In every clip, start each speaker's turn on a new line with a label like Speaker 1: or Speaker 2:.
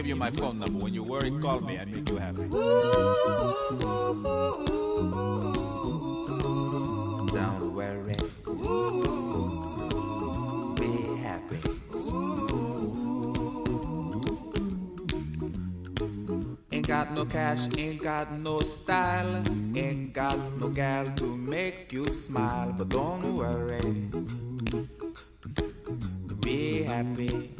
Speaker 1: Give you my phone number. When you worry, call me. I make you happy.
Speaker 2: Don't worry. Be happy. Ain't got no cash, ain't got no style, ain't got no gal to make you smile, but don't worry. Be happy.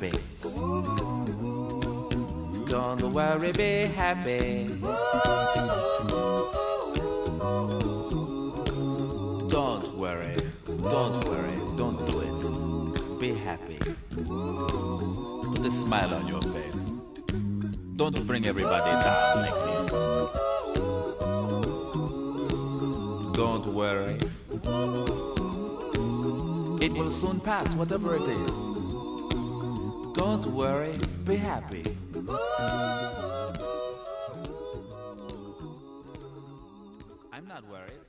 Speaker 2: Happy. Don't worry, be happy. Don't worry. Don't worry. Don't do it. Be happy.
Speaker 1: Put a smile on your face. Don't bring everybody down like this.
Speaker 2: Don't worry. It will soon pass, whatever it is. Don't worry, be happy. I'm not worried.